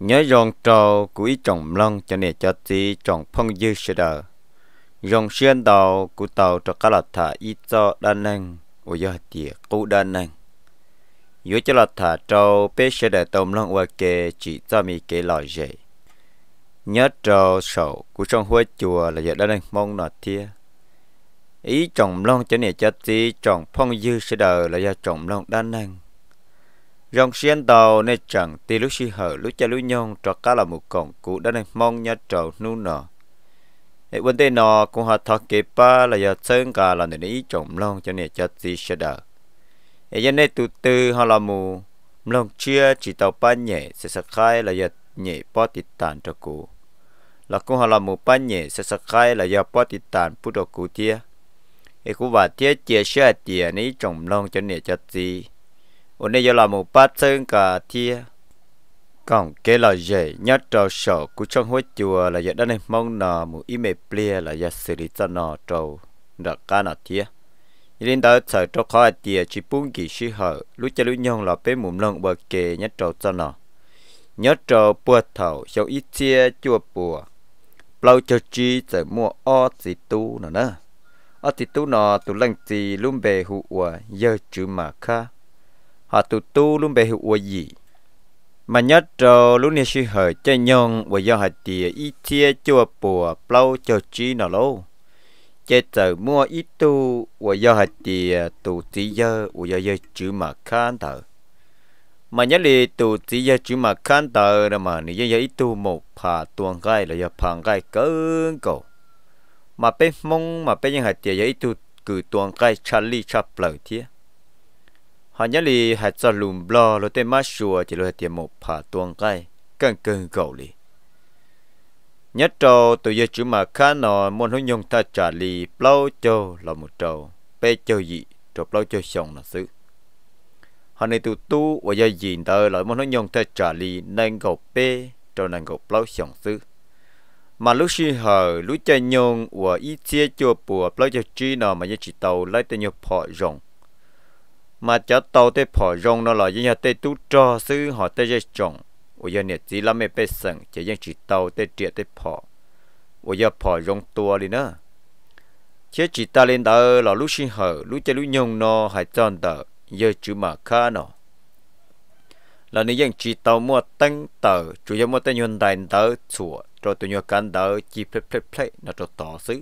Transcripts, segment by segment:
nhớ dòng trò của ý trọng lông cho nên cho tí trọng phong dư sẽ đờ dòng xuyên đầu của tàu cho các lọt thả ý cho đa năng. Của do tìa cụ đa năng. Yếu cho lọt thả trâu bế sẽ đờ tôm lông qua kê chỉ cho mi kê lò dễ nhớ trâu sầu của trong huế chùa là do đa năng mong nọ tia ý trọng lông cho nên cho tí trọng phong dư sẽ đờ là do trọng lông đa năng rong xiên tàu nè chẳng tì lúc xì hở lúc cha lúc nhông cho cá là một cổng cũ đã nên mong nhá trầu nu nọ hệ vấn đề nọ cũng họ thọ kế ba là giờ sơn cả là nên ý trồng long cho nên cho gì sẽ đỡ hệ cho này từ từ họ là mù long chia chỉ tàu ba nhẹ sẽ sạc khai là giờ nhẹ bỏ tịt tàn cho cũ là cũng họ là mù ba nhẹ sẽ sạc khai là giờ bỏ tịt tàn bút đồ cũ tia hệ cũng và tia chia sẻ tiền ý trồng long cho nên cho gì ổn đây là một bát sơn cả thia. Còn cái là dễ nhất trò sở của trong hối chùa là giờ đây này mong nọ một ý mẹ plia là dạ giờ xử lý cho nọ dạ trâu đặc cá nọ thia. Nên đó sợ cho khó tiề chỉ buông kỳ sĩ hở lúc cho lúc nhông là bé mồm lông bờ kề nhất trâu cho nọ nhất trâu bùa thầu sau ít chia chùa bùa. Lâu cho chi sẽ mua o gì tu nọ nè ở thì tu nọ tu lăng gì luôn bề hụ giờ chữ mà kha họ tụ tu luôn bề hữu gì mà nhớ trò lúc này suy hở cho nhông và do họ tìa ít chia chùa bùa plau cho chi nào lâu chế tờ mua ít tu và do họ tìa tụ tí giờ và do giờ chữ mà khan thở mà nhớ li tụ tí giờ chữ mà khan thở là mà nếu giờ ít tu một phà tuồng gai là giờ phàng gai cơn cầu mà bên mong mà bên những hạt tìa giờ ít tu cử tuồng gai charlie chap lời thiệt họ nhớ li hạt cho lùm blo lo tên má sùa chỉ lo tiền một phà tuồng cái cần cần cầu li nhất trâu tụi giờ chú mà khá nọ muốn hướng nhung ta trả li blo cho là một trâu bê cho gì trâu blo cho xong là xứ. Họ này tụi tu và giờ gì tờ lại muốn hướng nhung ta trả li nên cầu bê trâu nên cầu blo xong xứ. Mà lúc xí hờ, lúc chơi nhung và ít chia cho bùa blo cho chi nọ mà giờ chỉ tàu lấy tên nhau phò rộng mà cho tàu tê phò rong nó là những nhà tê tu cho sư họ tê dây trồng ở giờ này chỉ làm mấy bê sừng chỉ những chỉ tàu tê triệt tê phò ở giờ phò rong tua đi nữa chỉ chỉ ta lên đó là lúc sinh hở lúc chơi lúc nhung nó hay chọn đó giờ chú mà khá nó. Là nếu những chỉ tàu mua tăng tờ, chủ yếu mua tên nhuận đại tờ chùa rồi tụi nhau cán tờ chỉ phê phê phê, nó cho tỏ xứ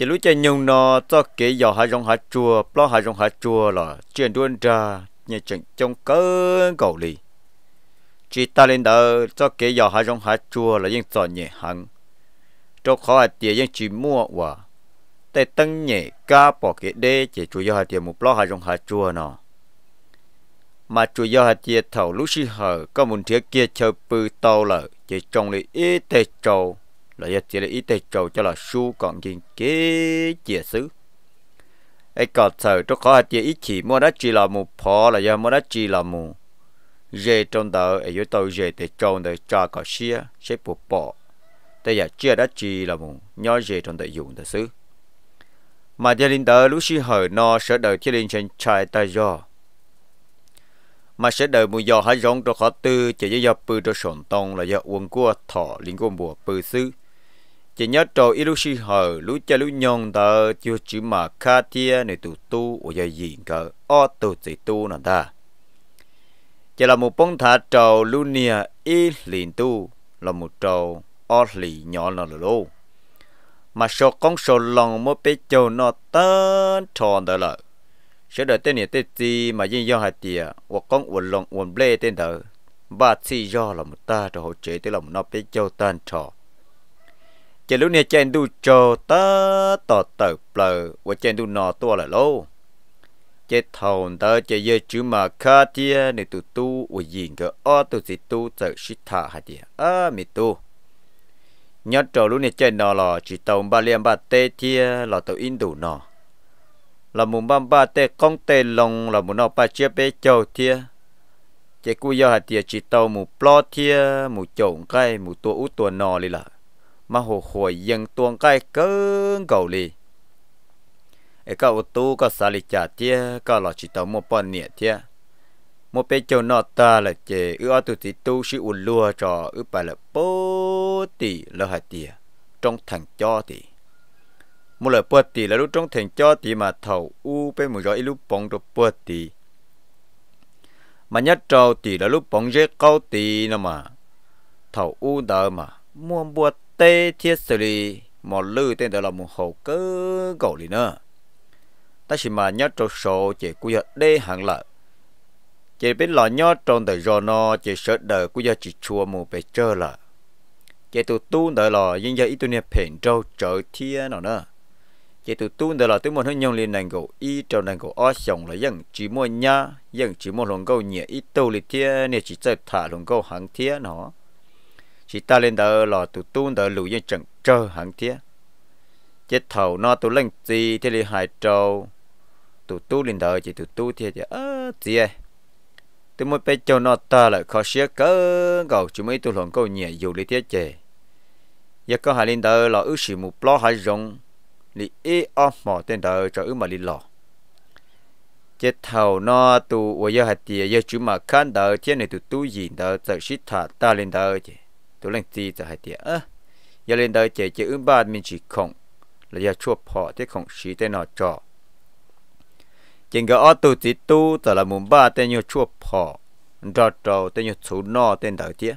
chỉ lúc chơi nhung nó cho cái giờ hai dòng hai chua lo hai dòng hai chua là chuyện đuôn ra như chuyện trong cơn cầu lì. Chỉ ta lên đó cho cái giờ hai dòng hai chua là những trò nhẹ hằng cho khó hạt tiền những chỉ mua và tại tăng nhẹ cá bỏ cái đê, chỉ chủ yếu hạt tiền một lo hai dòng hai chua nó mà chủ yếu hạt tiền thầu lúc xí hở có một thiết kia chờ bự tàu là chỉ trong lấy ít tệ trâu là giờ chỉ là ít tay cầu cho là su còn gì kế chia xứ. Ấy có sợ cho khó chỉ ít chỉ mua đất chỉ là một phò là giờ mua đất chỉ là một dê trong đó ấy yếu tàu dê để trâu để cho có xia sẽ bộ bỏ đây giờ chia đất chỉ là một nhỏ dê trong đó dùng để xứ. Mà gia đình đó lúc xí hở no sẽ đợi chia linh trên trái tay do. Mà sẽ đợi mùa giờ hái rong cho khó tư, chỉ do bự cho sổn tông là do uống cua thọ, linh cua bùa bự xứ chỉ nhớ trò ít lúc hờ lũ cha lũ nhon ta, chưa chỉ mà kha tia này tụ tu ở giờ gì cơ o tụ chỉ tu nè ta. Chỉ là một bông thả trò lũ nia y liền tu, là một trò o lì nhỏ nà lô. Mà số con số lòng mỗi bé châu nó tên tròn đó là sẽ đợi tên này tên gì mà dân do hạt tia hoặc con uốn lòng uốn ble tên đó ba chi do là một ta cho hỗ trợ tới lòng nó bé châu tên tròn chỉ lúc này chen du cho ta tỏ tờ bờ, và chen du nọ tua là lâu chỉ thầu ta chỉ dơ chữ mà khá tia này tụ tu, và nhìn cái ở tụ gì tu tự sĩ thả hạt tia à mi tu. Nhớ trâu lúc này chen nọ là chỉ tàu ba liam ba tê tia là tàu in đủ nọ. Là muốn ba ba tê con tê lòng là muốn nọ ba chia bê châu tia chỉ cú yo hạt tia chỉ tàu mù plo tia mù chồng cái, mù tua út tua nọ lì là mà hồ hồi dân tuồng cái cơn cầu lì. Ấy cả ô tô cả xà lì chả tia cả lọ chỉ tàu một bọn nhẹ tia một bé châu nọ ta là chế ư ở tụ tí tu sĩ u lùa cho ư bà là bố tỷ là hạt tia trong thằng cho tỷ một lời bố tỷ là lúc trong thằng cho tỷ mà thầu u bé một rồi lúc bóng đồ bố tỷ mà nhất trâu tỷ là lúc bóng dễ câu tỷ nữa mà, thầu u đỡ mà, mua bùa tê thiết xử lý một lư tên đó là một hậu cơ cổ đi nữa ta chỉ mà nhớ trâu số chỉ quy hoạch đê hàng lợi chỉ biết lo nhớ trong tới rồi nó chỉ sợ đời của gia chỉ chua mù bề trơ là. Chỉ tụ tu tới là nhưng giờ ít tu niệm phèn trâu trở thiên nó nữa chỉ tụ tu tới là tới một hơi nhông liền nàng gỗ y trong nàng gỗ o sòng là dân chỉ mua nhá dân chỉ mua lồng câu nhẹ ít tu lịch thiên nè chỉ chơi thả lồng câu hàng thiên nó chỉ ta lên đỡ lò tụ tu đỡ lũ dân chẳng trơ hẳn thiết chết thầu nó tụ lên gì thì li hại trâu tụ tu lên đỡ chỉ tụ tu thì ơ, gì ấy tụ mới bé cho nó ta lại khó xía cỡ gầu chỉ mấy tụ lòng câu nhẹ dù lý thiết chè giờ có hai lên đỡ lò ước sĩ một lo hai rong lý ế ở mò tên đỡ cho ước mà lý lò. Chết thầu nó tụ ở giờ hạt tiền giờ chú mà khán đỡ thiên này tụ tu gì đỡ, giờ sĩ thả ta lên đời chè tu lên gì giờ hạt tiền ơ, giờ lên đời chè chè ước ba mình chỉ không là giờ chua phò thế không sĩ tên nó cho. Chính cái ô tô chỉ tu tờ là muốn ba tên nhiều chua phò cho trâu tên nhiều chú no tên đầu tiết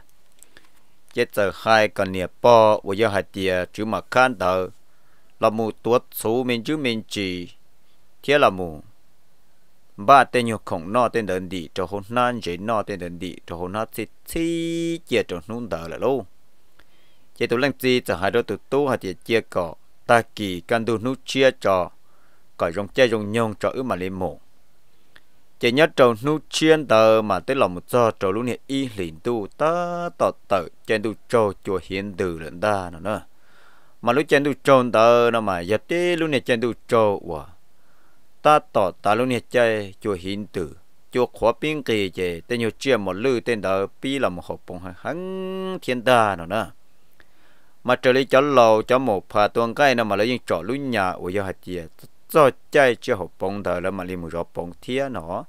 chết giờ hai con nhẹ po, và giờ hai tia chú mà khăn đầu là một tuột chú mình chú mình chỉ thế là một ba tên nhiều khổng no tên đơn đi cho hôn nan dễ no tên đơn đi cho hôn hát xì chỉ chia cho nung đầu là lô. Chế tụ lăng gì cho hai đôi tụ tu hạt tia chia cỏ, ta kỳ căn đu nút chia cho cỏ rong chia rong nhông cho ứ mà lên mộ chỉ nhất cho nút chiên tờ mà tới lòng một giờ cho lúc này y liền tu ta tọt tờ trên tu trâu chùa hiện từ lần ta nữa mà lúc trên tu trâu tờ nó mà giờ tê lúc này trên tu trâu wow ta tọt ta luôn này chơi chùa hiện tử chùa khóa biên kỳ chế tên nhiều chiên một lư tên đó pi là một hộp bông hắn thiên ta nữa nữa. Mà trở lại cho lầu, cho một phà tuần cái nó mà lấy những trò lũ nhà của giờ hạt chia do chạy cho hộp bông thờ là mà lấy một hộp bông thía nó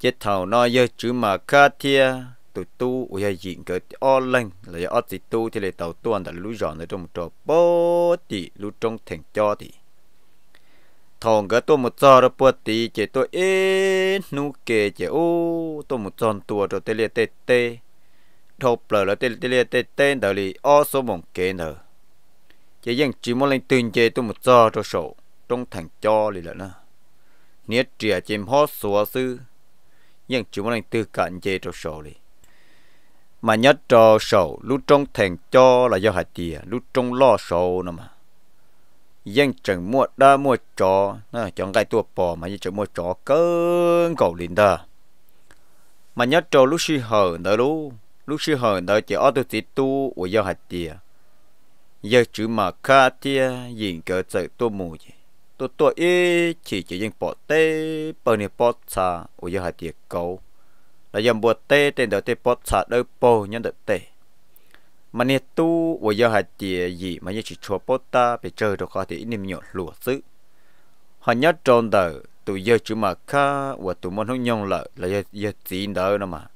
chết thầu nó giờ chữ mà khá thia tụ tu ở đây diện cái o lên là ở chỉ tu thì lấy tàu tuần đã lũ giòn ở trong trò bó tỉ lú trong thành cho tỉ thòng cái tôi một giờ rồi bớt tí chỉ tôi ế nu kề chỉ ô tôi một tròn tua rồi tê liệt tê tê thâu bờ là tê tê liệt tê tê đó là ô số mỏng kề nữa chỉ riêng chỉ muốn lên tuyên chế tôi một giờ cho sổ trong thành cho liền là nữa niết trẻ chim hót sủa sư nhưng chỉ muốn tư cận chế cho sổ đi mà nhất cho sổ lúc trong thành cho là do hạt tiền lúc trong lo sổ nữa mà nhưng chẳng mua đa mua chó nó chọn cái tua bò mà như chẳng mua chó cơn cầu liền đó mà nhớ cho lúc xí hờ nữa lú. Lúc xí hờ nữa chỉ ở tôi chỉ tu ở do hạt tiền giờ chữ mà kha tia nhìn cỡ sợ tôi mù gì tôi tôi ý chỉ chỉ những bỏ tê bờ này bỏ xa ở do hạt tia cầu. Là dòng bỏ tê tên đầu tê bỏ xa đỡ bò nhân được tê mà nè tu ở giờ hạt tiề gì mà như chỉ cho bỏ ta bị chơi được có thì niệm nhọ lụa xứ họ nhớ tròn đời tụi giờ chú mà khá và tụi món không nhông lợi là giờ giờ chín đời nó mà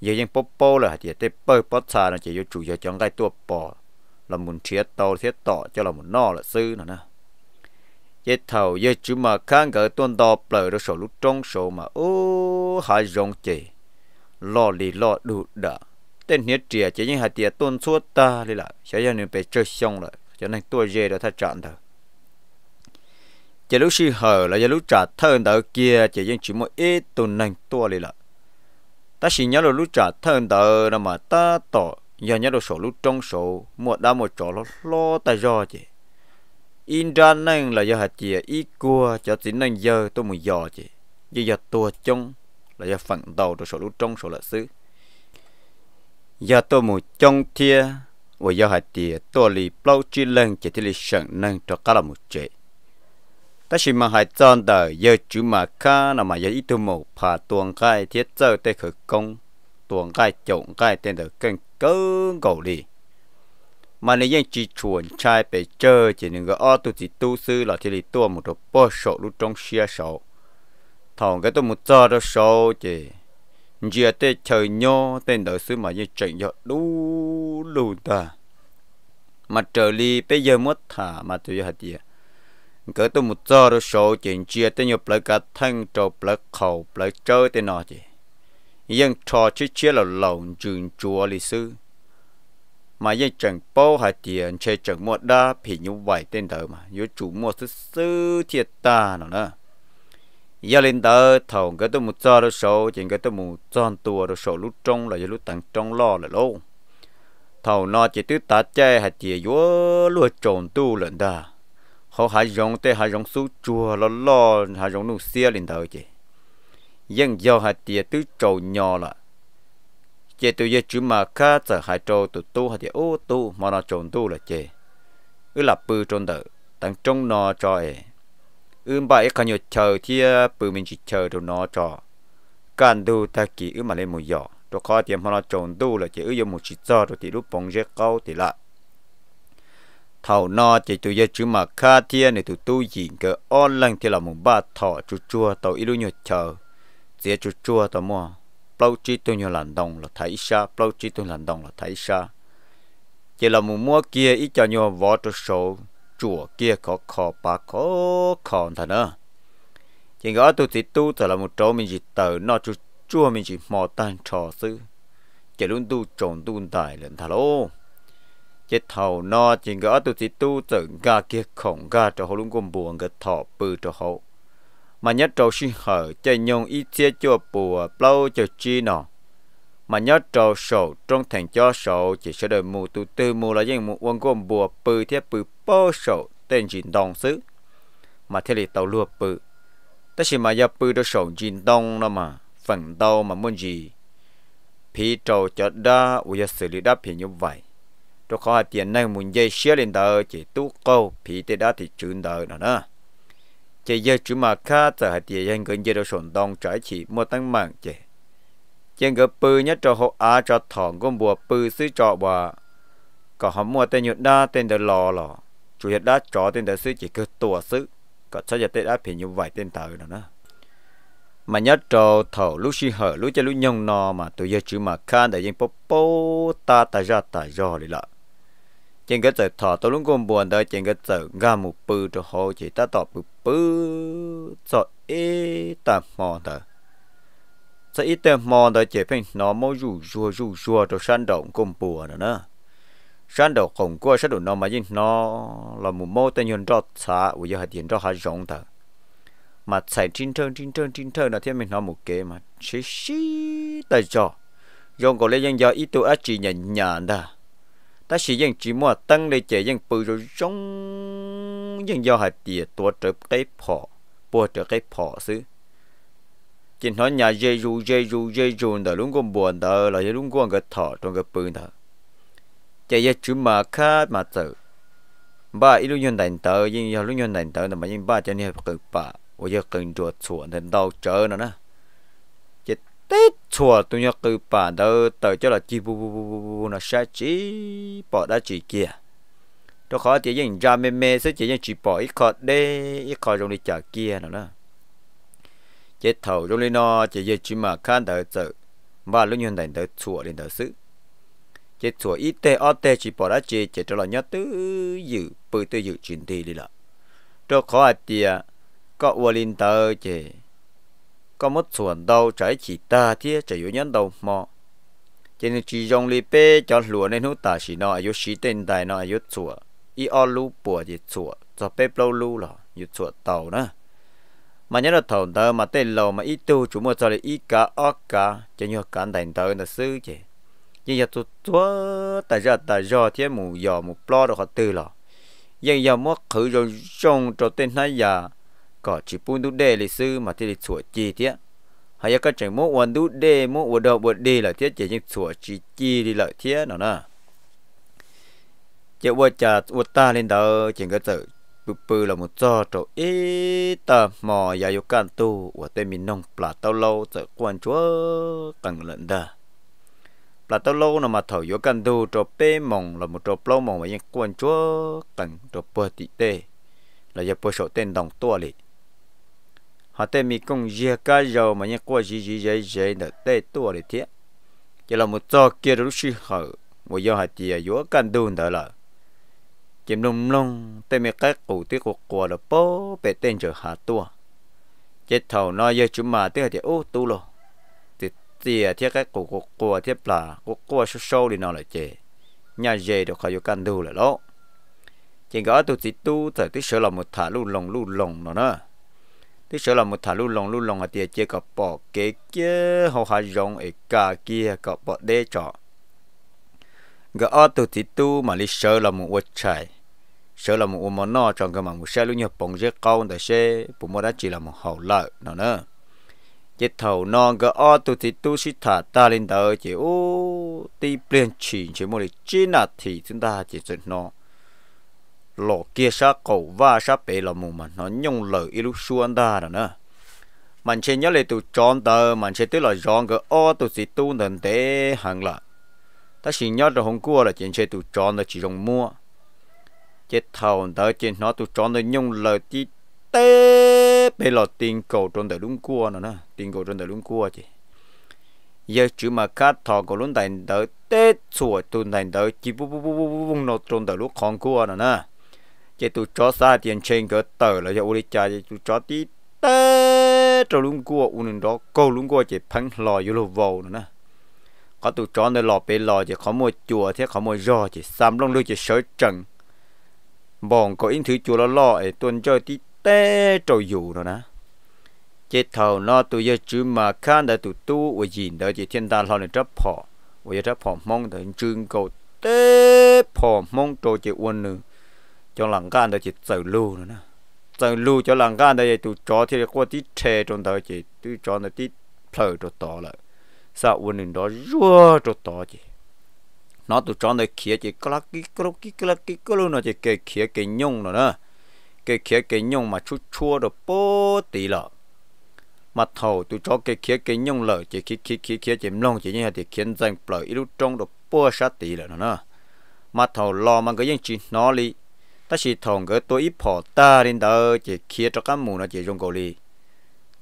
giờ những bố bố là tiề tê bơ bỏ xa nó chỉ vô chủ giờ chọn cái tua bò là muốn thiết tàu thiết tỏ cho là muốn no là sư nữa nè giờ thầu giờ chú mà khang gỡ tuôn đò bờ đó sổ lúc trong sổ mà ô hai rong chè lo lì lo đủ đỡ tên nhiệt trẻ chỉ những hạt tiệt tôn suốt ta đi lại sẽ cho nên phải chơi xong rồi cho nên tôi dê rồi thay chọn thôi chỉ lúc sư hở là giờ lúc trả thân đó kia, chỉ những chỉ một ít tuần năng tua đi lại ta chỉ nhớ là lúc trả thân đó là mà ta tỏ. Giờ nhớ được số lúc trong số, một đá một chỗ lo lo ta do chứ in ra nên là do hạt chìa ít cua cho chính năng giờ tôi muốn dò chứ giờ giờ tua trong là do phận đầu rồi số lúc trong số là xứ giờ tôi muốn trong thia và giờ hạt chìa tôi lì bao chi lên chỉ thì lì sẵn nâng cho cả là một chế ta chỉ mà hãy chọn đời giờ chú mà khá là mà giờ ít tôi một phá tuồng cái thiết giờ tê khởi công. Tuồng cái trộn cái tên được cân cơ cầu đi mà nếu như chỉ chuẩn trai bị chơi chỉ những cái ô tô chỉ tu sư là thì li tua một đồ bó sổ lúc trong xe sổ. Thằng cái tôi một giờ đó số chỉ giờ tê chơi nhau tên đỡ xứ mà như chạy nhọ đu lù ta mà trở đi bây giờ mất thả mà tôi hạt gì cỡ tôi một giờ đó số chuyện chia tên nhập lại cả thân trâu lại khẩu lại chơi tên nọ gì nhưng trò chứ chia là lồng trường chùa lịch sư mà dân chẳng bao hạt tiền chơi chẳng mua đa thì như vậy tên đỡ mà. Yếu chủ mua sư sư thiệt ta nó nữa giờ lên tờ thầu cái tôi một cho được số chỉ cái tôi một tròn tua được số lúc trong là lúc tặng trong lo là lâu thầu nó chỉ tứ tá chơi hạt chỉ yếu lúa trộn tu lần đó họ hay dùng tê hay dùng số chùa lo lo hay dùng nụ xe lên tờ chứ nhưng giờ hạt chỉ tứ trộn nhỏ là. Chỉ tôi giờ chú mà cá giờ hai trâu tụ tu hạt chỉ ô tu, mà nó trộn tu là chứ ư là bự trộn tờ tặng trong nó cho ấy ưm bài cái nhiều chờ thì bự mình chỉ chờ đồ nó cho can du ta kỹ ưm mà lên một giỏ. Đồ khó tiệm nó trộn đồ là chỉ ưm một chỉ cho rồi thì lúc bóng rễ cao thì lại thầu nó chỉ tụi giờ chứ mà kha thiên này tụi tu nhìn cái on lăng thì là một ba thọ chú chua, tàu ít nhiều chờ. Dễ chú chua tàu mua. Bao chi tôi nhiều lần đồng là thấy xa bao chi tôi lần đồng là thấy xa chỉ là một mua kia ít cho nhiều võ cho số chùa kia có khó, bà khó khó thật nữa chỉ có tôi chỉ tu thật là một chỗ mình chỉ tờ nó chú chùa mình chỉ mò tan trò sư chỉ luôn tu trộn tu tài lên thật lô chỉ thầu nó chỉ có tôi chỉ tu tự ga kia khổng ga cho họ luôn cùng buồn cái thọ bự cho họ mà nhất trâu sinh hở chơi nhung ít chia chùa bùa bao cho chi nọ mà nhớ trò sổ, trong thành cho sổ, chỉ sẽ đợi mù tu tư mù là những mù quân gồm bùa bự, thiết bự bao sổ, tên chín đồng xứ. Mà thế lì tàu lùa bự. Tất nhiên mà giờ bự đồ sổ chín đồng nó mà, phần đầu mà muốn gì? Phí trò cho đa u giờ xử lý đáp thì như vậy. Tôi khó tiền này muốn dây xía lên đời chỉ tu câu, phí tới đá thì chừng đời nữa nữa chỉ giờ chúng mà khá, giờ hạt tiền dân gần giờ đồ sổ đồng trái chỉ mua tăng mạng chỉ trên cái bự nhất cho họ á cho thòng con bùa bự sư cho bà có họ mua tên nhật đa, tên đời lò lò. Chủ nhật đã cho tên đời sư chỉ cứ tua sư có sao giờ tên đã phải như vậy tên tờ nữa. Mà nhất cho thầu lúc xí hở lúc cho lúc nhông nò mà tụi giờ chữ mà khan để dân bố bố ta ta ra ta do đi lợ. Trên cái giờ thọ tôi lúc con buồn đó trên cái giờ ga một bự cho họ chỉ ta tọt bự bự cho ê ta mò đó sẽ ít tiền mò đó chế phim nó mò rủ, rùa rủ rùa cho san động cùng bùa nữa nè. San động khổng qua san động nó mà nhìn nó là một mô tên nhân cho xã bây giờ hạt tiền cho hạt rộng thật. Mà chạy trên trơn trên trơn trên trơn là thế mình nó một kế mà. Xí xí tại cho dùng có lẽ dân do ít tuổi chỉ nhận nhận đó. Ta chỉ dân chỉ mua tăng để chế dân bự rồi giống dân do hạt tiền tuổi trở cái phỏ bùa trở cái phỏ xứ chỉ nói nhà dây ru dây ru dây ru đó luôn con buồn đó là luôn con cái thọ trong cái bự đó chạy ra chú mà khác mà tự. Ba ít lúc nhân đánh tờ nhưng giờ lúc nhân đánh tờ là mà nhưng ba cho nên cực bà bây giờ cần chuột chuột nên đau chờ nữa nè. Chỉ tết chuột tôi nhớ cực bà đó tờ cho là chi bu bu bu bu nó sẽ chỉ bỏ đã chỉ kia tôi khó chỉ những ra mê mê, sẽ chỉ những chỉ bỏ ít khó đê, ít khó trong đi trả kia nữa nè chế thầu rồi lên nó chế giờ chỉ mà khán đỡ giờ và lúc nhân đánh đỡ chùa lên đỡ sự chế chùa ít tê ở tê chỉ bỏ ra chế chế cho là nhớ tư dự bự tư dự chuyển đi đi là cho khó à thì à, có ua lên tờ chế có mất chuẩn đâu trái chỉ ta thì chỉ yếu nhân đâu mò. Chỉ nên chỉ dùng li bê cho lúa nên hút ta chỉ nó yếu sĩ tên tài nó yếu chùa. Ít ở lú bùa thì chùa, cho bê lâu lú là yếu chùa tàu nữa mà nhớ là thầu tơ mà tên lầu mà ít tu, chủ mua cho là ít cả ớt cả cho nhiều cán thành tơ là sư chứ nhưng giờ tôi tua tại giờ tại do thế mù giờ mù plo được họ tư lò. Nhưng giờ mất khử rồi trong cho tên này giờ có chỉ buôn đu đề lịch sư mà thì lịch sửa chi thế hay các chẳng mua uốn đu đề mua uốn đầu uốn đi là thế chỉ những sửa chi chi đi lợi thế nào nè. Chỉ uốn chả uốn ta lên đó chỉ có tự bự bự là một trò trò ít ta mò ya yo can tu của tên mình nông plà tao lâu giờ quan chúa cần lận đà. Plà tao lâu nó mà thầu yo can tu, trò bê mong là một trò lâu mong mà những quan chúa cần, trò bơ tị tê là giờ bơ sổ tên đồng tua lì họ tên mi công dìa cá dầu mà những quan gì gì gì gì để tê tua để thiệt chỉ là một trò kia lúc suy hở, một giờ hạt tiền yếu căn đun đó là chìm lông lông tên mi cái cụ tiếc của của là bố bể tên chờ hạ tua. Chết thầu nói giờ chúng mà tiếc thì ô tu lo thì tiền thiết cái cụ của của thiết là của của sâu sâu đi nó là chè nhà dê được khỏi căn đu là lo chỉ có tôi chỉ tu tại tôi sợ là một thả lu lồng lu lồng nó nữa. Tôi sợ là một thả lu lồng lu lồng là tiền chỉ có bỏ cái kia họ hay dùng ở cả kia có bỏ đế trọ cái ở tôi chỉ tu mà lý sợ là một vật chạy sợ là một món nọ trong cái mà một xe lu nhập bóng rất cao để xe bụng mua đã chỉ là một hậu lợi nó nữa chỉ thầu non cái ở tôi chỉ tu sĩ thả ta lên đời chỉ ô ti biến chỉ chỉ một chỉ là thì chúng ta chỉ chuyện nó. Lọ kia sa cầu và sa bể là một mà nó nhung lời lúc xuân ta, rồi nữa mình sẽ nhớ lại từ chọn tờ mình sẽ tới là chọn cái ô tụ chỉ tu nền tế hàng là ta chỉ nhớ rồi hôm qua là chuyện xe tụ tròn là chỉ dùng mua. Chết thầu đó trên nó tụ tròn là nhung lời tí tê bây là tiền cầu trong đời đúng cua nữa nè. Tiền cầu trong đời đúng cua chị, giờ chữ mà cắt thọ của luôn đại đỡ tết chùa tụ đại đỡ chỉ bu bu bu bu bu nó trong đời lúc con cua nữa nè. Chỉ tụ chó xa tiền trên cái tờ là cho uli cha chỉ tụ chó tí tê cho luôn cua, unin đó câu luôn cua chỉ phăng lò vô lô vầu nữa nè. Có tụ cho nơi lò bể lò chỉ có một chùa thế có một giò chỉ xăm lông lưu chỉ sớ trần bọn có in thứ chùa lo lo ấy tuần chơi tí tê trâu dù rồi nè chỉ thầu nó tụ giờ chú mà khăn đã tụ tu và nhìn đó chỉ thiên đàng lo này chấp họ và chấp họ mong đến trường cầu tê họ mong trâu chỉ uốn nữa cho làng gan đó chỉ tự lưu nữa nè tự lưu cho làng gan đây tụ cho thì qua tí tre trong đó chỉ tụ cho nó tí phở cho to lại sao uốn nên đó rùa cho to chứ nó tụ chó này kia chỉ cái lắc cái có cái cái cái cái luôn nó chỉ cái kia cái nhung nữa cái kia cái nhung mà chút chua được bố tí lợ. Mà thầu tụ cho cái kia cái nhung lợ chỉ kia kia kia kia chỉ long chỉ như thì khiến danh bờ ít lúc trong được bố sát tí lợ nữa mà thầu lo mà cái gì chỉ nó đi ta chỉ thầu cái tôi ít bỏ ta đến đó chỉ kia cho các mù nó chỉ dùng cầu li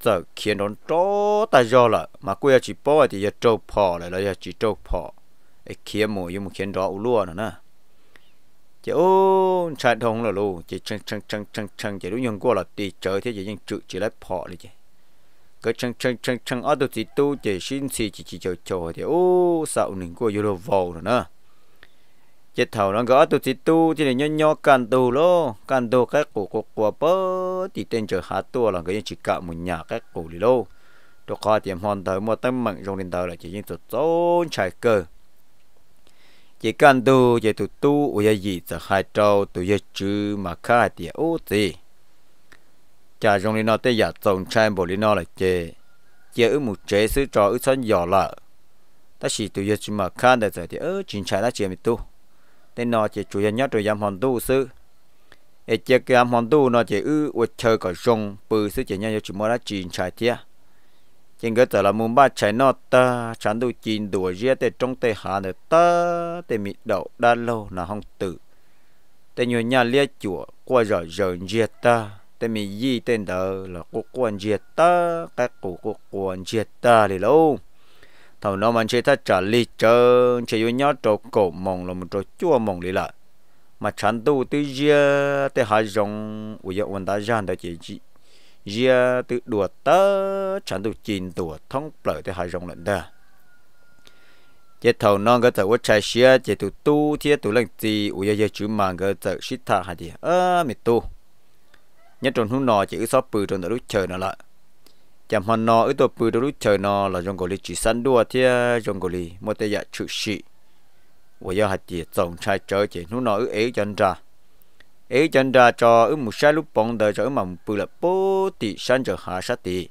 giờ khiến nó to ta do là mà quê chỉ bỏ thì giờ trâu phò lại là chỉ trâu phò, ấy khiến mù dùng một khiến đó u lúa nữa nè chỉ ô chạy thông là luôn chỉ chăng chăng chăng chăng chăng chỉ đúng nhung qua là đi chơi thế chỉ nhưng chữ chỉ lấy phò đi chứ cái chăng chăng chăng chăng ở đâu chỉ tu chỉ xin chỉ chỉ chỉ chơi chơi thì ô sao mình qua vô vào nữa nè chết thầu nó gõ tu chỉ tu thì nhỏ nhỏ cản tu lo cản tu cái cổ cổ cổ bơ thì tên chờ hạ tu là cái chỉ cả một nhà cái cổ đi lô. Tôi có tiệm hoàn tới một tấm mạng trong điện tờ là chỉ những tụt tốt chạy cơ. Chỉ cản tu chỉ tu tu ở gì sợ hai trâu tu giờ chữ mà khai tiệm ô gì. Cha trong điện nó tới giờ trồng trai, bộ điện nó là chê. Chê ở một chế sứ trò ở sân nhỏ lợ. Ta chỉ tu giờ chữ mà khai để giờ thì ơ chính trái đã chê mi tu nên nó chỉ chủ yếu nhất rồi giảm hòn tu sư. Ở chế cái giảm hòn tu nó chỉ ư ở chơi cả rong bự sư chỉ nhau chỉ mua ra chín trái tia trên cái tờ là muốn ba trái nó ta, chán tu chín đùa riết để trong tay hà nữa ta để mịt đậu đa lâu là không tử. để nhiều nhà lia chùa, qua rồi giờ riết ta để mình gì tên đó là cô quan riết ta, các cụ cô quan riết ta thì lâu thầu nó mình chơi ta trả lì chơi chơi với nhau trâu cổ mong là một trò chua mong lý lại mà chán tu từ giờ tới hai dòng của giờ vấn ta gian đó chỉ chỉ giờ từ đùa tớ, chán tu chín đùa thông lợi tới hai dòng lần đó chỉ thầu non cái tờ trái xia chỉ tu tu thì tu lần gì của giờ chú mang cái thầu shit tha hả đi ơ mi tu. Nhất trong hôm nọ chỉ có bự trong đó lúc chờ nó lại chạm hòn nọ ở tổ bự đôi trời nọ là trong gọi chỉ săn đua thì trong gọi một tay dạ chữ sĩ. Và do hạt tiền trồng trái trời chỉ nó nọ ở ấy chân ra. Ấy chân ra cho ở một sai lúc bóng đời cho mà bự là bố tỷ săn cho hạ sát tỷ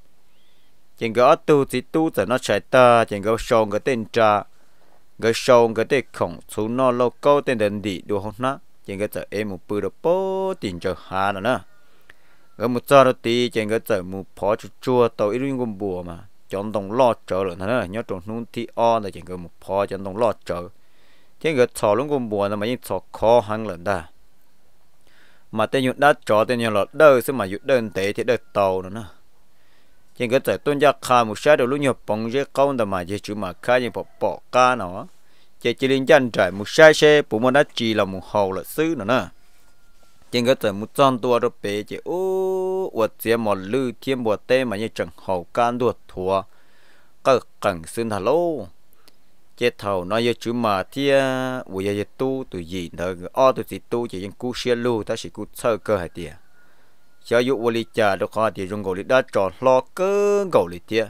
chừng có tu thì tu thì nó chạy ta chừng có song cái tên cha cái song cái tên khổng số nó lâu câu tên đền đi đồ không nó chừng có cho em một bự là bố tiền cho hạ nữa ở một giờ đó tí trên cái giờ một phó chua chua tàu ít con bùa mà. Chọn đồng lo chờ rồi thế nhớ trong nung thì o là trên cái một phó chọn đồng lo chờ trên cái thọ luôn con bùa là mà những thọ khó hăng lần ta. Mà tên nhụt đã cho tên nhụt là đơn xứ mà nhụt đơn tế thì đơn tàu nữa nè. Chỉ cái tại tuân gia khá một sát đầu lúc nhập bóng dễ công đầm mà chỉ chú mà khá những bỏ bỏ ca nó. Chỉ chỉ liên chân trải một sai xe, bố mà đã chỉ là một hầu là xứ nữa nè chính cái tại muốn chọn tua đó bé chỉ ô vật chỉ mà lư thiên bộ tê mà như chẳng hậu can đuột thua cái cần xin thà lô chỉ thầu nói như chú mà thì bây giờ tu tụi gì đó ở tụi gì tu chỉ những cú xe lưu ta chỉ cú sơ cơ hay tiệt cho dụ vô lý trả được họ thì dùng gỗ lý đã trò lo cơ gỗ lý tiệt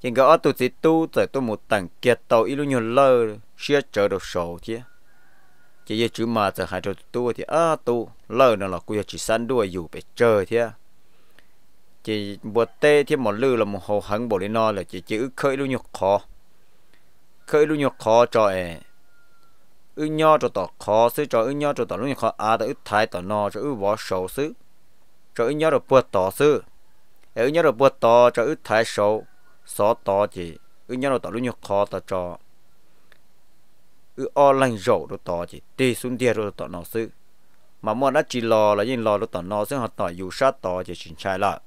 chính cái ở tu gì tu tại tôi một tầng kiệt tàu ít luôn nhiều lơ xe chở được sổ tiệt chỉ giờ chú mà giờ hai trò tu thì à tu lơ nó là quy chỉ sẵn đuôi dù bị chơi thế. À? chỉ bữa tê thì một lư là một hồ hẳn bộ lý nó là chỉ chữ khơi luôn nhục khó. Khơi luôn nhục khó cho em ư nho cho tỏ khó xứ, cho ư nho cho tỏ luôn nhục khó à tại ư thái, tỏ no, cho ư võ sầu xứ. Cho ư nho rồi bớt tỏ sư ư nho rồi bớt tỏ cho ư thái sâu xó tỏ chỉ ư nho rồi tỏ luôn nhục khó, tỏ cho ư, o lành rổ đồ tỏ chỉ tê xuống địa đồ tỏ nó sư mà mua đã chỉ lò là nhìn lò đồ tỏ nó sư họ tỏ dù sát tỏ chỉ chính sai lại.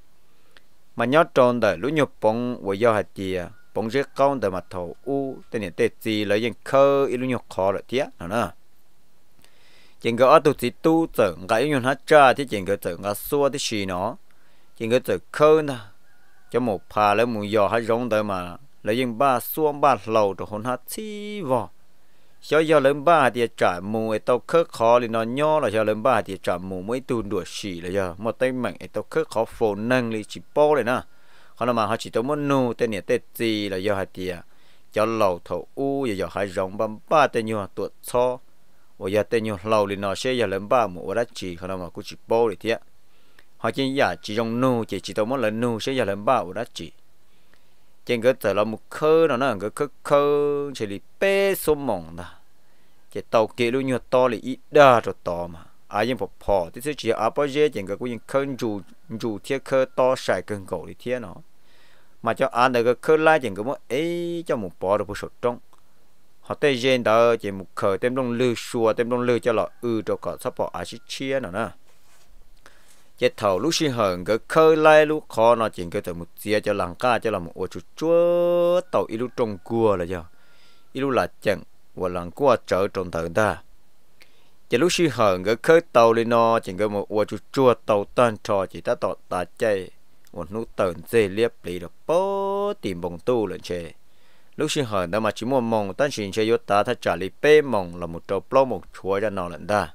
Mà nhớ tròn đời lũ nhục bóng với do hạt chìa, bóng rất con đời mặt thầu u tên này tê gì là những khơ ít lũ nhục khó là tiếc nè. Chỉ có ở tu chỉ tu tự cái nhân hát cha thì chỉ có tự cái xua thì xì nó. Chỉ có tự khơi nè, cho một pha lấy một giò hát rong đời mà lấy những ba xuông ba lầu rồi hôn hết chi vò cho giờ lên ba thì trả mù ấy tao khớp khó thì nó nhỏ là cho lên ba thì trả mù mới tu đuổi xì là giờ một tay mạnh ấy tao khớp khó phổ năng li chỉ bao này nè họ mà họ chỉ tao muốn nu tên này tên gì là giờ hạt tiền cho lầu thầu u giờ hai rong băm ba tên nhiều tuột cho 我要等你老了那些也能把么我来记，可能嘛估计包了点。họ chỉ giả chỉ trong nu chỉ chỉ tao muốn là nu sẽ giờ làm ba ở đó chỉ Trên cái tờ là một khơ nó nó cái khơ khơ, chỉ là bé số mỏng đó chỉ tàu kia luôn nhiều to là ít đa rồi to mà. Ai yên phục phò thì chỉ ở bao giờ trên cái cũng những khơ chủ chủ thiết khơ to sai cần cổ thì thiết nó. Mà cho ăn được cái khơ lai, trên cái muốn ấy, cho một bò được một số trong họ tây gen đó, chỉ một khởi tem đông lư xua tem đông lư cho lọ ư cho cọ sắp bỏ ai chỉ chia nữa nè chế thầu lúc sinh hờn cái khơi lai lúc khó nó chỉ cái từ một chia cho làng ca, cho là một ô chú chúa tàu ít lúc trong cua là do ít lúc là chẳng và làng cua trở trong tận ta. Chế lúc sinh hờn cái khơi tàu lên nó chỉ cái một ô chú chúa tàu tan trò, chỉ ta tọt ta chạy một nút tận dê liếp lì được bó tìm bồng tu lên chơi lúc sinh hờn đó mà chỉ muốn mong tan xin chơi yết ta thật trả lý bê mong là một trâu plo một chúa ra nó lần ta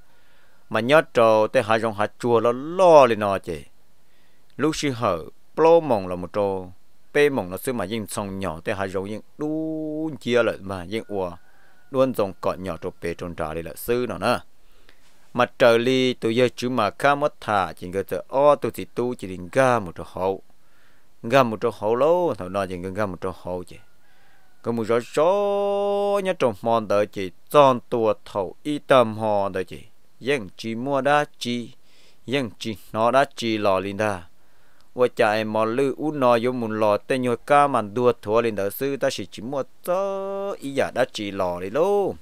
mà nhớ trâu tới hai dòng hạt chua nó lo lên nó chứ lúc xưa hở plo mong là một trâu bê mong nó xứ mà yên song nhỏ tới hai dòng yên đu chia lại mà yên ua luôn dòng cọ nhỏ trâu bê trông trả đi là xứ nó nè. Mà trời li tôi giờ chú mà khá mất thả chỉ người từ o tôi chỉ tu, chỉ định ga một trò hậu. Ga một trò hậu lâu thằng nó chỉ ga một trò hậu chứ có một số số nhớ trong mòn đợi chỉ chọn tua thầu y tâm họ đợi yeng dân chỉ mua đá chỉ yeng chỉ nó đã chỉ lò linh đa và em mò lư u nó dùng một lò tên nhồi ca màn đua thua linh đa sư, ta chỉ chỉ mua cho ý giả đã chỉ lò đi lô.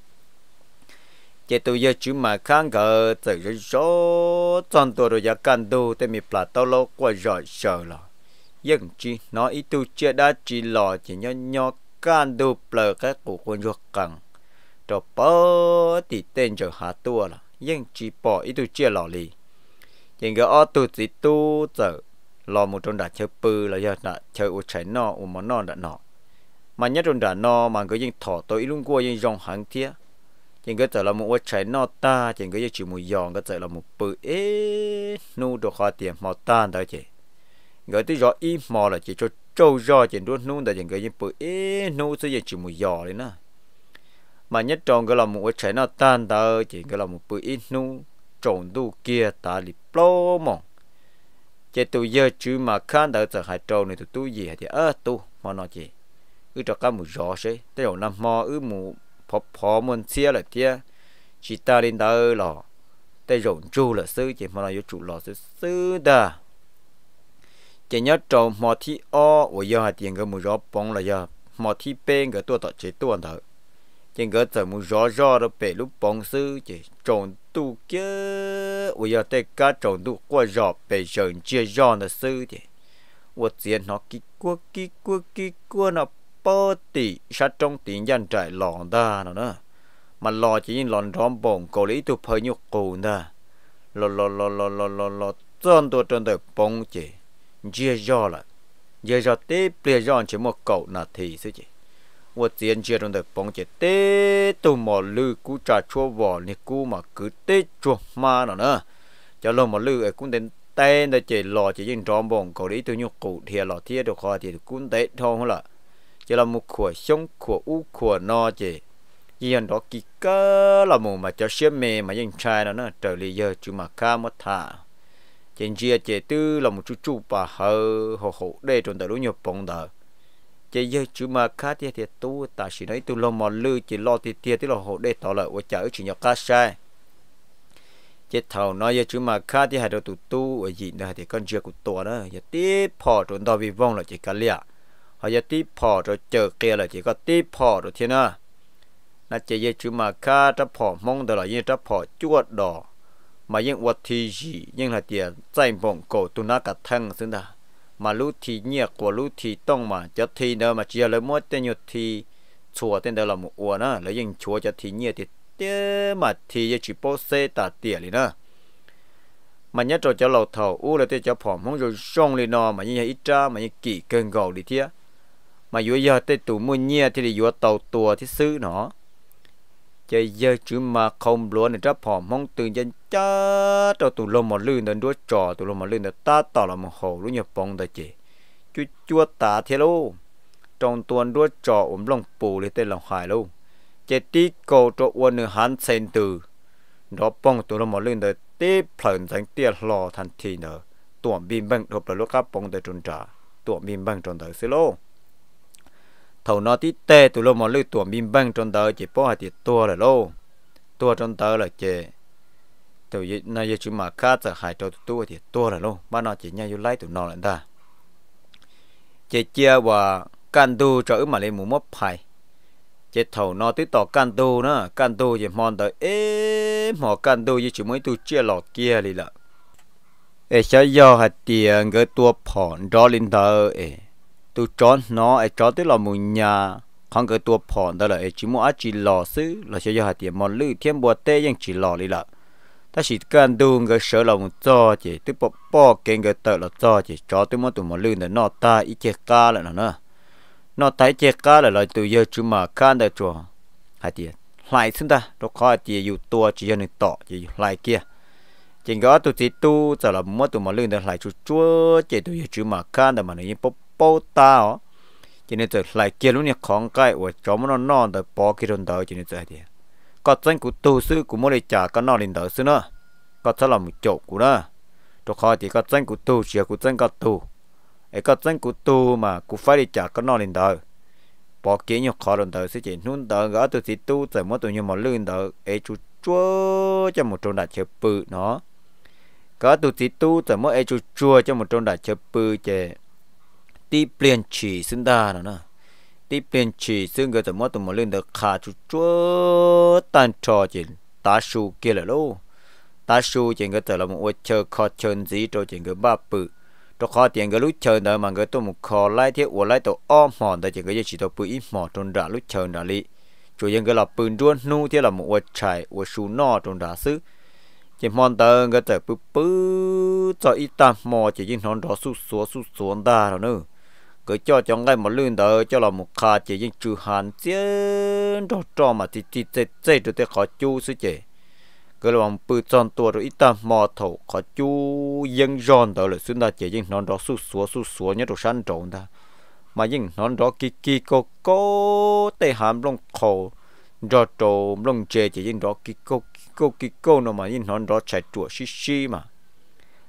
Chỉ tôi giờ chú mà khang gờ, tự rồi số chọn tua rồi giờ can đu tên mi plà tao lô qua giỏi sợ lò. yeng chỉ nó ý tu chưa đã chỉ lò, chỉ nhớ nhớ can du plờ các cụ quân ruột cần cho bó, thì tên cho hạ tua là nhưng chỉ bỏ ít tu chia lò lì nhưng cái ô tu chỉ tu giờ lò một trong đã chơi bự là giờ đã chơi u chảy nọ u món nọ đã nọ. Mà nhất trong đã nọ mà cái những thọ tôi luôn qua những dòng hàng thiệt nhưng cái giờ là một u chảy nọ ta nhưng cái chỉ một dòng cái giờ là một bự ế nu đồ hoa tiền mò ta đó chị người tôi rõ im mò là chỉ cho trâu do chỉ đốt nu tại những cái những bự ế nu sẽ chỉ một dòng đấy nè mà nhất trong cái là một cái trái nó tan đó chỉ cái là một bữa ít nu, trộn đu kia, ta lì plo mong chỉ tu giờ chứ mà khán đỡ giờ hai trâu này tụ tu gì thì ơ tu, mà nó chỉ. Ư cho cái một rõ sẽ tới đầu năm mò ư mù phò phò muốn xia là tia chỉ ta lên đỡ lò. Tới rộn chu là sư chỉ mà nó yếu chủ lò sư sư đà. Chỉ nhớ trâu mò thi o và giờ hai tiền cái một rõ bóng là giờ mò thi bên cái tua tọt chế tua đỡ chỉ cái giờ một rõ rõ đó bể lúc bóng sư chỉ trộn tu kia và giờ tê cá trộn tu qua rõ bể sơn chia rõ là sư thì nó kí qua kí qua kí qua nó bơ tỉ sát trong tiền dân trại lòn ta nó nữa mà lò chỉ nhìn lòn rõm bổng cổ lý tu phơi nhục cổ nè lò lò lò lò lò lò lò chân tu chân tôi bóng chỉ chia rõ là chia rõ tế bề do chỉ một cậu là thì sư chỉ 我 tiền chế trong đời bóng chế tê tụ mò lư cú trà chua vỏ nè cú mà cứ tê chua ma nó nữa cho lo mò lư ấy cũng đến tên là chế lò chế dân bóng cầu đi từ nhục cụ thì lò thiê được khó thì cũng tê thong là chế là một khủa sống, khủa u khủa no chế dân đó kì là mù mà cho xe mê mà dân trai nó nữa trở lý giờ chú mà ca mất thả trên chia chế tư là một chút chú bà hờ, hồ hồ để trong đời lũ nhập bóng đời chỉ giờ chú mà khá thì thì tu ta chỉ nói tu lo mà lư chỉ lo thì thì thì lo hộ để tỏ lợi của chợ chỉ nhọc cá sai. Chỉ thầu nói giờ chú mà khá thì hai đầu tu tu ở gì nữa thì con chưa của tổ đó giờ tiếp phò trốn tao vi vong là chỉ cá lia họ giờ tiếp phò rồi chờ kia là chỉ có tiếp phò rồi thế nữa, là chỉ giờ chú mà khá chấp phò mong đó là như chấp phò chuột đỏ mà những vật thì gì nhưng là tiền chạy bổng cổ tu nó cả thăng xứng đó มาลุทีเงียกว่าลุทีต้องมาจะทีเดอมาเจียเลยมดเตนยุทีชัวเต้นเดลหมูอัวนะแล้วยังชัวจะทีเงียติเตมาทีจะจีโปเซตัดเตียเลยนะมันยัดจะเราเท่าอู้เลยเตจะผอมห้องจะช่องเลยนอมันยังอิจ้ามันยังกี่เกินเก่าดีเทียมาอยู่ยาเตตุมุ่เงียที่ได้อยู่เต่าตัวที่ซื้อเนาะ mà lúc thì nhẹ của lúc thì tông mà cho thì nữa mà chỉ là mỗi tên nhật thì chùa tên đó là một uo nữa lấy những chùa cho thì nhẹ thì thế mà thì chỉ bố xe ta tiền đi nữa mà nhớ cho cho lầu thầu u là tên cho phỏng không rồi xong đi nó mà như ít ra mà như kỳ cơn gầu đi thế mà vừa giờ tên tụ mua nhẹ thì vừa tàu tua thì xứ nó chơi giờ chứ mà không luôn để chấp họ mong từ dân cha cho tụ lông một lươn đến đuôi trò tụ lông một lươn để ta tỏ là một hồ lúc nhập bông đó chị chú chúa ta thế luôn trong tuần đuôi trò ốm lông bù để tên lòng hải luôn chơi tí cầu cho quân nửa hắn sen từ đó bông tụ lông một lươn để tiếp phận thành tia lò thành thì nữa tuồng bìm băng đột là lúc các bông để trôn trả tuồng bìm băng trôn tới xí luôn thầu nó tí tê tụ lô mà lưu tuổi miên băng trong tờ chỉ bỏ hạt tiệt tua là lô. Tua trong tờ là chè tụ này giờ chúng mà khá sợ hại trâu tua thì tua là lô. Ba nó chỉ nhau yêu lấy tụ nó là ta. Chè chia và can tu cho mà lên mù mốc phải chè thầu nó tí tỏ can tu nữa. Can tu chỉ mòn tờ ế mò can tu như chỉ mới tu chia lọ kia đi là ê sao do hạt tiền cái tua phòn đó lên tờ, ê tu chọn nó ai chọn tới là mù nhà không cái tua phòn đó là ai chỉ mua chỉ lò xứ là sẽ do hạt tiền mòn lư thiên bùa tê nhưng chỉ lò đi là ta chỉ cần đường cái sợ là một cho chỉ tức bỏ bỏ cái cái tờ là cho chỉ cho tôi muốn tụi mòn lư để nó ta ít chết ca là nó nữa. Nó thấy chết ca là lại từ giờ chúng mà khan được cho, hạt tiền lại xin ta nó khó chỉ dù tua chỉ cho nên tỏ chỉ lại kia. Chính có tụ chỉ tu giờ là muốn tụi mòn lư để lại chúa chúa chỉ từ giờ chúng mà khan được mà nó như bốc bao ta ó chỉ nên giờ lại kia lúc này không cái và cho nó non được bỏ cái đồn đỡ chỉ nên giờ thì có chân của tu sư của mỗi trả cái non lên đỡ sư nữa có thật là một chỗ của nó cho khó thì có chân của tu chỉ của chân có tu ấy có chân của tu mà cũng phải đi trả cái non lên đỡ bỏ kia nhiều khó đồn đỡ sẽ chỉ nôn đỡ gỡ tu thì tu rồi mỗi tu nhiều mà lên đỡ ấy chú chúa cho một trong đại chơi bự nó có tu thì tu rồi mỗi ấy chú chúa cho một trong đại chơi bự chè ที่เปลี่ยนฉีซึ่งได้นะนะที่เปลี่ยนฉีซึ่งก็จะมอตัวมาเล่นเด็กขาจุดจ้วตันชอจินตาชูเกลือโลตาชูจิงก็จะเรามาอวดเชอคอเชิญสีโจจิงก็บ้าปืตัวคอเตียงก็รู้เชิญเดิมมันก็ตัวมุคอไล่เที่ยวไล่ตัวอ้อมหอนแต่จิงก็จะฉีตัวปืนอีหมอจนด่ารู้เชิญด่าลิจูยังก็เราปืนด้วนนู่ที่เรามาอวดชายอวชูนอจนด่าซื้อจิมอนเตอร์ก็จะปื้อปื้อจออีตามหมอจิยิงนอนรอสู้สัวสู้สวนด่าเราเนอะ cứ cho cho ngay một lương đó cho là một khá chỉ những chú hàn chiến đó cho mà thì thì thì thì được thì khó chú sư chế. Cứ là bằng bự tròn tua rồi ít ta mò thầu khó chú dân giòn đó là xứng ta chỉ những non đó su súa su súa nhớ đồ san trộn ta. Mà những non đó kỳ kỳ cô cô tê hàm lông khổ đó trộn lông chê chỉ những đó kỳ cô kỳ cô kỳ cô nó mà những non đó chạy chuột xí xí mà.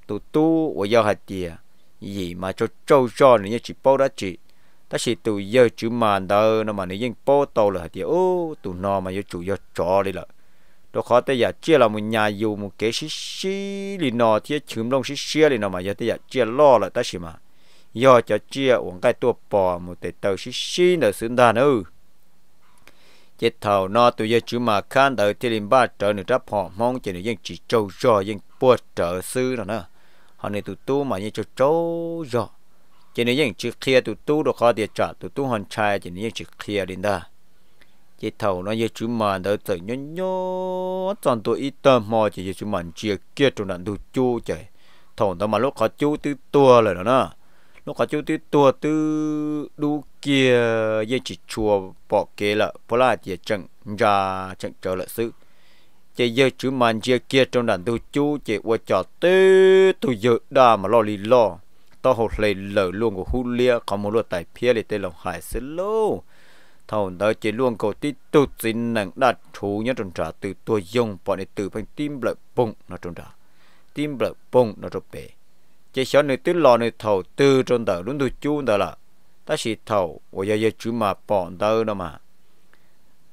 Tụ tu ở giao hạt tiền gì mà cho trâu cho nữa chỉ bao đã chỉ ta chỉ tụ giờ chữ mà đó nó mà nếu những bao tàu là thì ô tụ nó mà giờ chủ giờ cho đi là đó khó tới giờ chia là một nhà dù một cái xí xí thì nó thì chữ đông xí xí thì nó mà giờ tới giờ chia lo là ta chỉ mà. Giờ cho chia uống cái tua bò một tệ tàu xí xí nữa xứng đàn ư chết thầu nó từ giờ chữ mà khan đợi thì linh ba trở nữa đáp họ mong chỉ là những chỉ trâu cho những bùa trở sư nữa nữa họ này tụt tu mà như chỗ trâu rồi chỉ nếu những chữ kia tụt tu được khó địa trả tụt tu hoàn trai, chỉ nếu chữ kia đến đó chỉ thầu nó như chú mà đỡ tự nhớ nhớ toàn tôi ít tâm mò, chỉ chú mà chia kia trong đàn tụt chu chạy thầu đó mà lúc khó chu tư tua rồi đó nè. Lúc khó chu tư tua tư đu kia như chỉ chùa bỏ kế là bỏ lại chỉ chẳng ra chẳng chờ lợi sự chỉ giờ chú mà chia kia trong đàn tu chú chỉ qua trò tê tôi giờ đa mà lo lì lo. To hột lấy lở luôn của hú lia, có một luật tài phía để tê lòng hải xứ lô. Thầu đó chỉ luôn cầu tí tụt xin nặng đạt chú nhớ trong trả từ tôi dùng bọn này từ phần tim lợi bụng nó trong trả tim lợi bụng nó trong bể. Chỉ sợ này tư lò này thầu từ trong đời luôn tôi chú đó là. Ta chỉ thầu ở giờ giờ chú mà bọn đâu đó mà.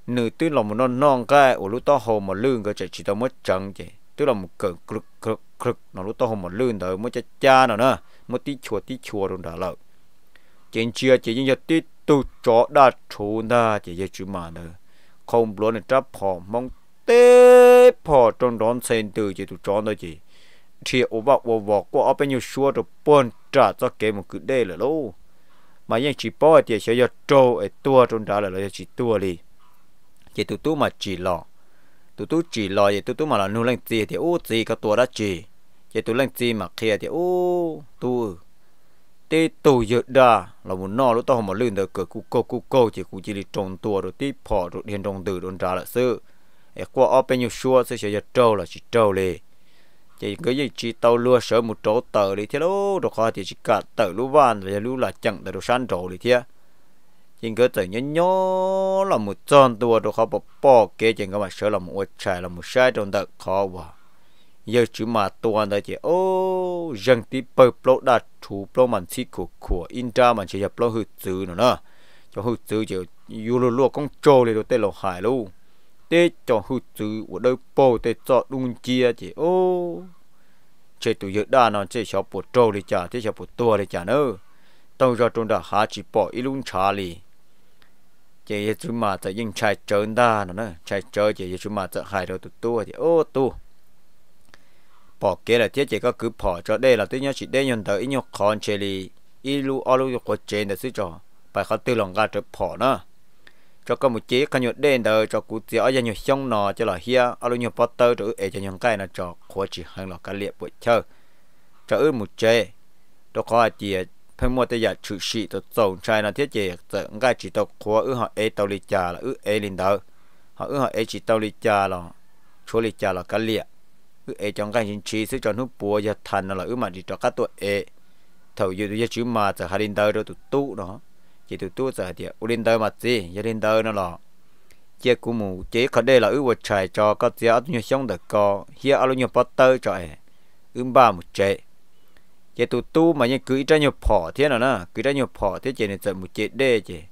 Nữ tức là một non non cái ở lúc tao hồ mà lương cái chỉ tao mất chẳng chứ tức là một cơn cực cực cực nó lúc tao hồ mà lương đời mới cha cha nào nữa một tí chùa tí chùa rồi đó là trên chia chỉ những tí tu chó đã chú na chỉ như chú mà nữa không luôn là chấp họ mong tê họ trong đón sen từ chỉ tu chó nữa chỉ thì ô bạc ô bạc qua ở bên nhiều xua rồi buồn trả cho cái một cứ đây là lâu mà những chỉ bỏ thì sẽ cho trâu ở tua trong đó là là chỉ tua đi chỉ tu tu mà chỉ lò tu tu chỉ lò thì tu tu mà là nuôi lên gì thì ô gì cái tua đó chỉ chỉ tu lên gì mà kia thì ô tu tê tù dự đà là một nọ lúc tao mà lươn được cờ cu cô cu cô chỉ cụ chỉ đi trồng tua rồi tí phò rồi điền trồng từ đồn ra là sư e qua ở bên nhiều xua sẽ sẽ trâu là chỉ trâu lì chỉ cái gì chỉ tàu lúa sợ một chỗ tờ đi thế đó rồi khỏi thì chỉ cả tờ lúa van và lúa là chẳng tờ đồ san trổ đi thế chính cái tự nhớ nhớ là một tròn tua rồi khỏi bỏ bỏ kế chỉ cái mà sợ là một trái, là một sai trong tờ khó quá giờ chú mà tua đó chỉ ô dân tí bờ plot đã chú plot mình chỉ của của ra mình chỉ nhập plot hư chữ nữa nè. Cho hư chữ chỉ yêu lu lu con trâu này đồ tê lộc hại luôn tê cho hư chữ của đôi bò tê cho đúng chia chỉ ô chỉ tụi giờ đa nó chỉ shop bộ trâu đi chả chơi shop bộ tua đi chả nữa tao ra trong đó há chỉ bỏ ít luôn chả liền chị chú mà tại những chạy trơn đa nó nè chạy chơi chị chú mà tại hại đầu tụi tua thì, ô, tu. Bỏ kế là thiết chị có cứ bỏ cho đây là tôi nhớ chị đây nhận tới ít nhóc con chị li ít lu ở lu có chơi để xử cho phải khó tư lòng ra cho bỏ nữa cho có một chế cái nhột đen đời cho cụ tiểu ở nhà nhột xong nọ cho là hia. Ở lu bắt potter rồi ở cho nhon cái là cho khó chỉ hàng là cái liệp buổi chơi. Cho ư một chế đó khó chỉ phải mua tới giờ chữ sĩ tôi trồng trai là thiết chế giờ cái chỉ tao khó ư họ ê tao li cha là ư ê linh đời họ ư họ ê chỉ tao li cha là chúa li cha là cái liệp cứ ê trong cái chính trị sẽ cho nó bùa cho thành là ư mà đi cho các tuổi ê thầu như tôi chữ mà giờ hai linh đời rồi tụt tu đó. Chỉ tụt tu giờ thì u linh đời mà gì giờ linh đời nó là. Chia cú mù chế có đây là ư vật chạy cho có giá ở nhiều sống được có hiện ở nhiều bắt tơ cho ê ư ba một chế chế tu tu mà như cứ ra nhiều phỏ thế nào nè? Cứ ra nhiều phỏ thế chế này giờ một chế đê chế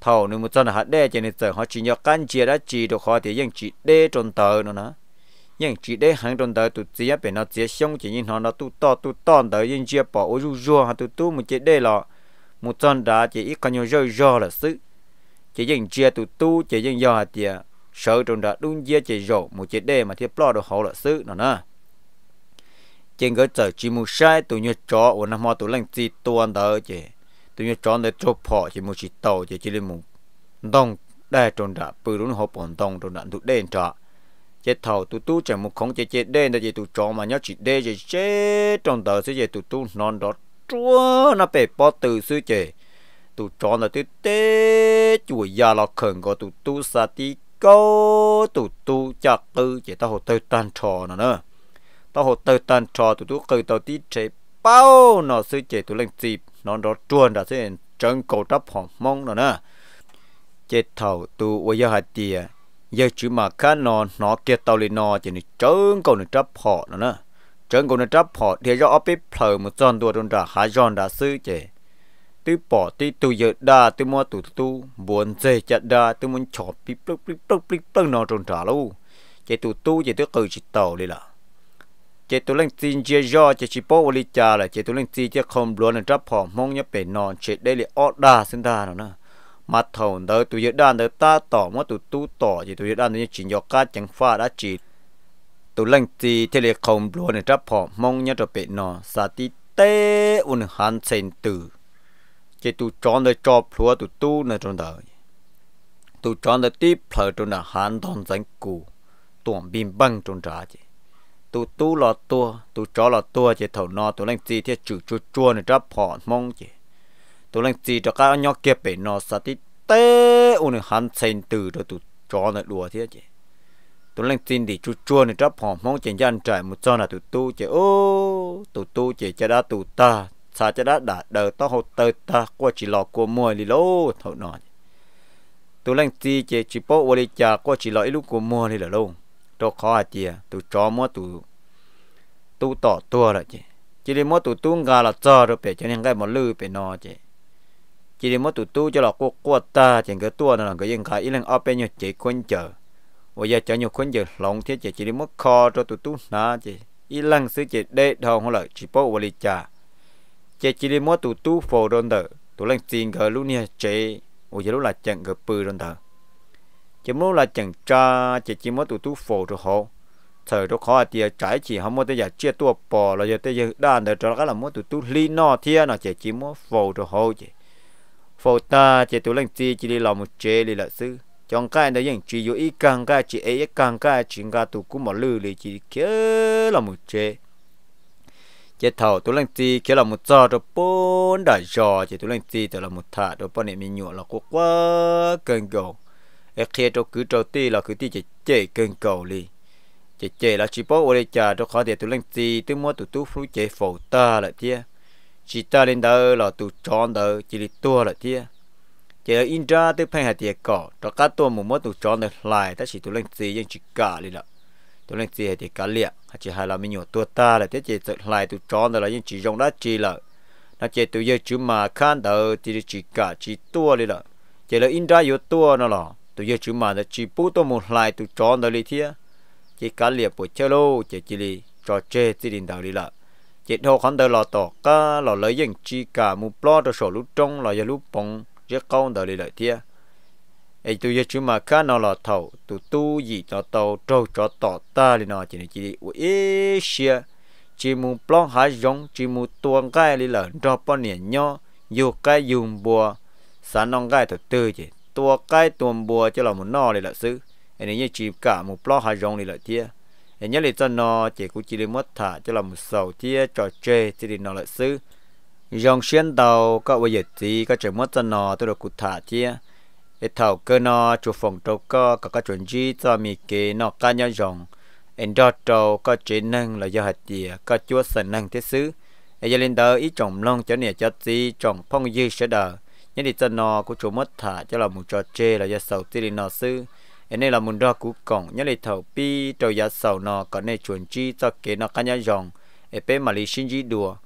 thầu nếu một chân hạt đê chế này giờ họ chỉ nhớ căn chế đã chỉ được họ thì ยัง chỉ đê tròn tờ nữa nè. Nhưng chỉ đê hàng trong đời tụt chia bên nó chế xong chỉ nhìn họ, nó tu to tu to tờ nhưng chế bỏ ô ru ru họ tụt tu một chế đê lọ. Một chân đã chế ít có nhiều rơi rơi là sự chế nhìn chế tu tu chế nhìn do hạt tiền sợ trong đã đúng chế chế rộ một chế đê mà thiết lo được họ là sự nó nè trên cái giờ chỉ một sai, tụi nhớ chó ở năm họ tụi lăng chỉ tuân đời chứ tụi nhớ chó để chụp họ chỉ một chỉ tàu chỉ chỉ lên một đông đây trong đời bự đúng họ bọn đông trong đời tụi đen trọ. Chế thầu tụi tu chẳng một không chế chế đen là chế tụ chó mà nhớ chỉ đen chứ chế trong đó sẽ chế tụi tu non đó chúa, nó bể bỏ từ xưa chế tụ chó là tụi tê chùa già là khẩn có tụi tu sa tí câu tụi tu chặt tư chế tao hồ tây tan trò nữa nữa tao hồ tơ tàn trò tụi tu cười tao tí chế bao nó sư chế tụi lên dịp nó đó chuồn đã sẽ chân cầu đắp hỏng mong nó nè chế thầu tụ bây giờ hạt tiền giờ chỉ mà cá nó nó kia tao lên nó chỉ nên trơn cầu nó đắp họ nó nè trơn cầu nó đắp họ thì do ốp phở một tròn đuôi đơn đã hai tròn đã sư chế tư bỏ tí tu giờ đa tư mua tôi tu buồn dễ chặt đa tư muốn chọn bíp bíp bíp bíp bíp bíp nó trong trả luôn chế tôi tu chế tôi cười chỉ tàu đi là chỉ tôi lên tin chia do chỉ chỉ bỏ đi cha là chỉ tu lăng tin chỉ không luôn nên chấp họ mong nhớ bể non chỉ đây là ót đa sinh ta nữa. Nè mà thầu đỡ tụi dự đan đỡ ta tỏ mà tụi tu tỏ thì tụi dự đan đỡ chỉ nhọc cá chẳng pha đã chỉ. Tu lăng gì thế là không luôn để chấp họ mong nhớ cho bệnh non sa tí tê un han sen tử. Chỉ tu chọn để cho phùa tu tu nơi trong đời. Tu chọn để tiếp phở trong là han đòn danh cụ. Tuồng bìm băng trong trả chứ tu tu lọ tua tu chó lọ tua chỉ thầu nọ tu lên gì thì chữ chua chua này chấp họ mong chứ tu lên gì cho các nhóc kia bị nọ sát tí tê ôn hắn sen từ rồi tu chó này đùa thế chứ tu lên gì thì chua chua này chấp họ mong chỉ dân trải một cho là tu tu chứ ô tu tu chỉ cho đã tu ta sao cho đã đã đời tao hậu tơ ta qua chỉ lọ của mùa đi lô thầu nọ tu lên gì chỉ chỉ bộ vô đi chả qua chỉ lọ ít lúc của mùa đi là luôn cho khó à chị tụ chó mua tụ tụ tỏ tua rồi chị chỉ đi mua tụ tung gà là cho rồi phải cho nên cái mà lư phải nó chị chỉ đi mua tụ tu cho là cô cô ta chỉ cái tua là cái những cái ý là ở bên nhau chị quân chờ bây giờ cho nhiều quân chờ lòng thế chị chỉ đi mua kho cho tụ tu na chị ý lăng sư chị để thầu hoặc là chỉ bỏ vào đi trà chị chỉ đi mua tụ tu phổ đơn đờ tụ lăng xin cái lúc này chị bây giờ lúc là chẳng cái bự đơn đờ chỉ muốn là chẳng cha chỉ chỉ muốn tụt tụt phổ cho họ thời đó khó thì trái chỉ không muốn tới giờ chia tua bò là giờ tới giờ đàn để cho cái là muốn tụt tụt li no thia nó chỉ chỉ muốn phổ cho họ chỉ phổ ta chỉ tụt lên chi chỉ đi làm một chế đi là sư trong cái đó những chỉ yêu ý càng cái chỉ ấy càng cái chỉ cả tụt cũng mà lư li chỉ kia là một chế chỉ thầu tụ lên chi kia là một giờ rồi bốn đại giờ chỉ tụ lên chi là một thả rồi bọn này mình là là quá cần cầu ở kia cho cứ cho ti là cứ ti chỉ chế cơn cầu li chỉ chế là chỉ bảo ở cha cho khó để tụi lên gì tụi mua tụi tu phụ chế phổ ta là tia chỉ ta lên đó là tụi chọn đó chỉ là tua là tia chỉ là in ra tụi phải hạt tiền cỏ, cho các tua một mua tụi chọn được lại, ta chỉ tụi lên gì nhưng chỉ cả li là tụi lên gì thì cả liệt chỉ hai là mình nhổ tua ta là tia chỉ lại tụi chọn đó là nhưng chỉ dùng đó chỉ là nó chỉ tụi giờ chú mà khan đó thì chỉ cả chỉ tua li là chỉ là in ra yếu tua nó là tụi giờ chú mà chỉ bút tôi một lại tụi chọn đó lý thia chỉ cá liệp của chơi lô, chỉ chỉ li trò chơi chỉ đình đạo li là chỉ thô khán đời lò tỏ cá, lò lấy những chi cả một plo cho sổ lúc trong lò giờ lúc bông rất cao đời li lại thia ấy tụi giờ chú mà cá nó lò thầu, tụi tu gì cho tàu, trâu cho tỏ ta li nó chỉ chỉ li ê xia chỉ một plo hai giống, chỉ một tuồng cái lý là cho bao nhiêu nhau dù cái dùng bùa sản nông cái thật tư chỉ tua cái tuồng bùa cho là một nọ này là sư anh ấy chỉ cả một lo hai rong là tia anh nhớ là cho nó chỉ cũng chỉ mất thả cho là một sầu tia trò chơi chỉ để nó là sư dòng xuyên đầu các bây giờ các trường mất cho nó tôi được cụ thả tia để cơ nó chủ phòng trâu các các chuẩn gì cho mi kế nó cá nhau dòng anh đó trâu các chế năng là do hạt tia các chúa sần năng thế xứ. Anh lên đó ít trồng long cho nè cho gì trồng phong dư sẽ đời nhân thì chân nó cũng chỗ mất thả cho là một trò chê là do sầu tí đi nó sư em nên là muốn đo cú cổng, nhân thì thầu pi trâu giá sầu nó có nên chuẩn chi cho kế nó cá nhau dòng. Em bé mà lý sinh gì đùa.